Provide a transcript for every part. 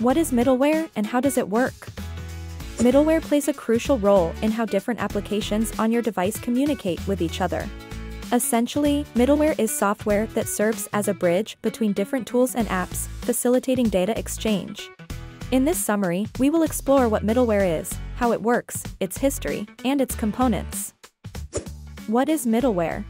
What is middleware and how does it work? Middleware plays a crucial role in how different applications on your device communicate with each other. Essentially, middleware is software that serves as a bridge between different tools and apps, facilitating data exchange. In this summary, we will explore what middleware is, how it works, its history, and its components. What is middleware?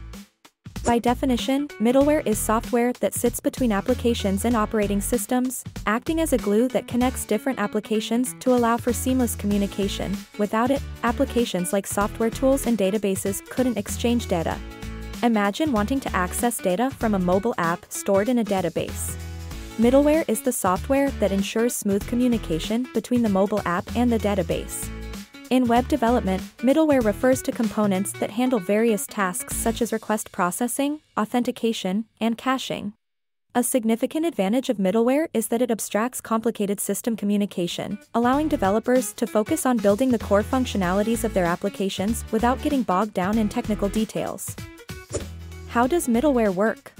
By definition, middleware is software that sits between applications and operating systems, acting as a glue that connects different applications to allow for seamless communication. Without it, applications like software tools and databases couldn't exchange data. Imagine wanting to access data from a mobile app stored in a database. Middleware is the software that ensures smooth communication between the mobile app and the database. In web development, middleware refers to components that handle various tasks such as request processing, authentication, and caching. A significant advantage of middleware is that it abstracts complicated system communication, allowing developers to focus on building the core functionalities of their applications without getting bogged down in technical details. How does middleware work?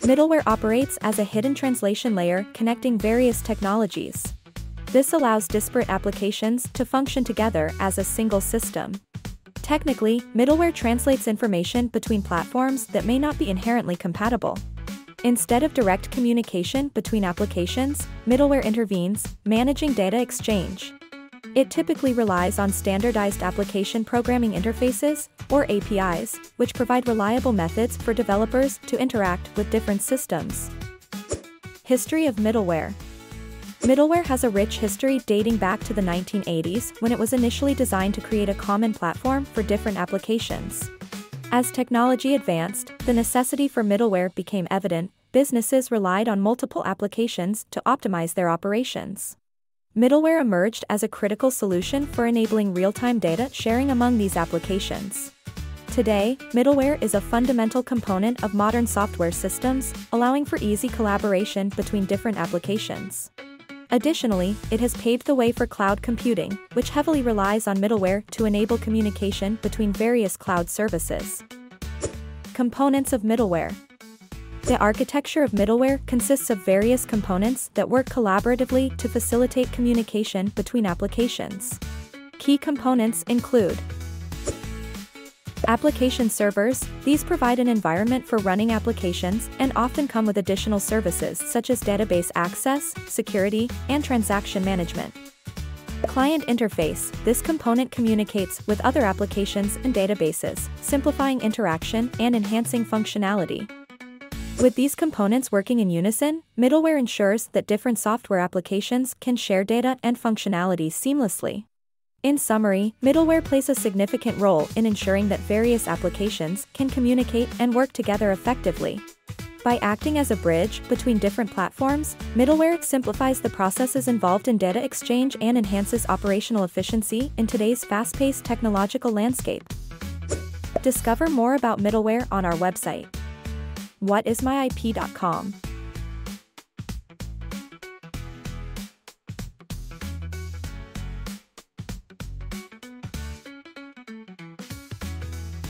Middleware operates as a hidden translation layer connecting various technologies. This allows disparate applications to function together as a single system. Technically, middleware translates information between platforms that may not be inherently compatible. Instead of direct communication between applications, middleware intervenes, managing data exchange. It typically relies on standardized application programming interfaces, or APIs, which provide reliable methods for developers to interact with different systems. History of middleware Middleware has a rich history dating back to the 1980s when it was initially designed to create a common platform for different applications. As technology advanced, the necessity for middleware became evident, businesses relied on multiple applications to optimize their operations. Middleware emerged as a critical solution for enabling real-time data sharing among these applications. Today, middleware is a fundamental component of modern software systems, allowing for easy collaboration between different applications. Additionally, it has paved the way for cloud computing, which heavily relies on middleware to enable communication between various cloud services. Components of middleware. The architecture of middleware consists of various components that work collaboratively to facilitate communication between applications. Key components include Application servers, these provide an environment for running applications and often come with additional services such as database access, security, and transaction management. Client interface, this component communicates with other applications and databases, simplifying interaction and enhancing functionality. With these components working in unison, middleware ensures that different software applications can share data and functionality seamlessly. In summary, middleware plays a significant role in ensuring that various applications can communicate and work together effectively. By acting as a bridge between different platforms, middleware simplifies the processes involved in data exchange and enhances operational efficiency in today's fast-paced technological landscape. Discover more about middleware on our website. WhatIsMyIP.com